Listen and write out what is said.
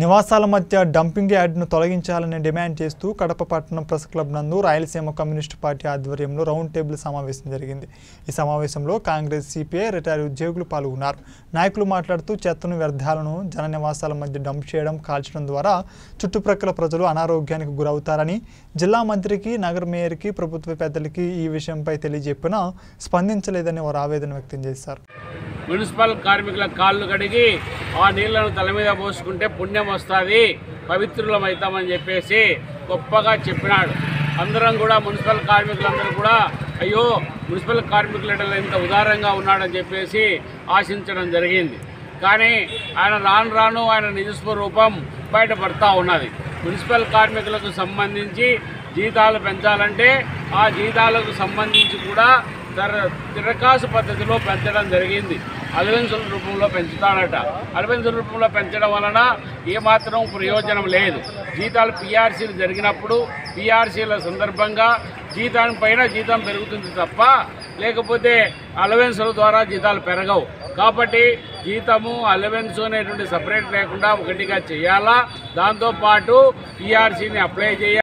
నివాసాల మధ్య డంపింగ్ యార్డ్ను తొలగించాలని డిమాండ్ చేస్తూ కడప పట్టణం ప్రెస్ క్లబ్ నందు రాయలసీమ కమ్యూనిస్టు పార్టీ ఆధ్వర్యంలో రౌండ్ టేబుల్ సమావేశం జరిగింది. ఈ సమావేశంలో కాంగ్రెస్ సిపిఐ రిటైర్ ఉద్యోగులు పాల్గొన్నారు. నాయకులు మాట్లాడుతూ చెత్తను వ్యర్థాలను జన నివాసాల మధ్య డంప్ చేయడం కాల్చడం ద్వారా చుట్టుప్రక్కల ప్రజలు అనారోగ్యానికి గురవుతారని జిల్లా మంత్రికి నగర మేయర్కి ప్రభుత్వ పెద్దలకి ఈ విషయంపై తెలియజెప్పినా స్పందించలేదని వారు ఆవేదన వ్యక్తం చేశారు. మున్సిపల్ కార్మికుల కాళ్ళు కడిగి ఆ నీళ్ళను తల మీద పోసుకుంటే పుణ్యం వస్తుంది పవిత్రులం అవుతామని చెప్పేసి గొప్పగా చెప్పినాడు. అందరం కూడా మున్సిపల్ కార్మికులందరూ కూడా అయ్యో మున్సిపల్ కార్మికుల ఇంత ఉదారంగా ఉన్నాడని చెప్పేసి ఆశించడం జరిగింది. కానీ ఆయన రాను రాను ఆయన నిజస్వరూపం బయటపడతా ఉన్నది. మున్సిపల్ కార్మికులకు సంబంధించి జీతాలు పెంచాలంటే ఆ జీతాలకు సంబంధించి కూడా దర తిరకాసు పద్ధతిలో పెంచడం జరిగింది. అలవెన్సుల రూపంలో పెంచుతాడట. అలవెన్సుల రూపంలో పెంచడం వలన ఏమాత్రం ప్రయోజనం లేదు. జీతాలు పిఆర్సీలు జరిగినప్పుడు పిఆర్సీల సందర్భంగా జీతం పైన జీతం పెరుగుతుంది తప్ప లేకపోతే అలవెన్సుల ద్వారా జీతాలు పెరగవు. కాబట్టి జీతము అలవెన్స్ అనేటువంటి సపరేట్ లేకుండా ఒకటిగా చేయాలా? దాంతోపాటు పిఆర్సీని అప్లై చేయాలి?